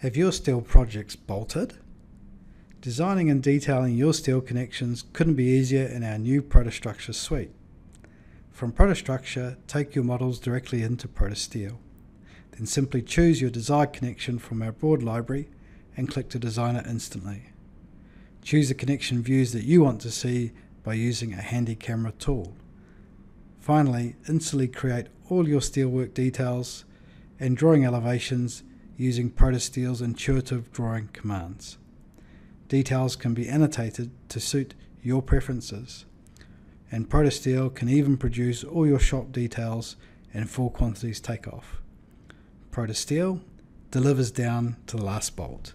Have your steel projects bolted? Designing and detailing your steel connections couldn't be easier in our new ProtaStructure suite. From ProtaStructure, take your models directly into ProtaSteel. Then simply choose your desired connection from our broad library and click to design it instantly. Choose the connection views that you want to see by using a handy camera tool. Finally, instantly create all your steelwork details and drawing elevations using ProtaSteel's intuitive drawing commands. Details can be annotated to suit your preferences, and ProtaSteel can even produce all your shop details in full quantities takeoff. ProtoSteel delivers down to the last bolt.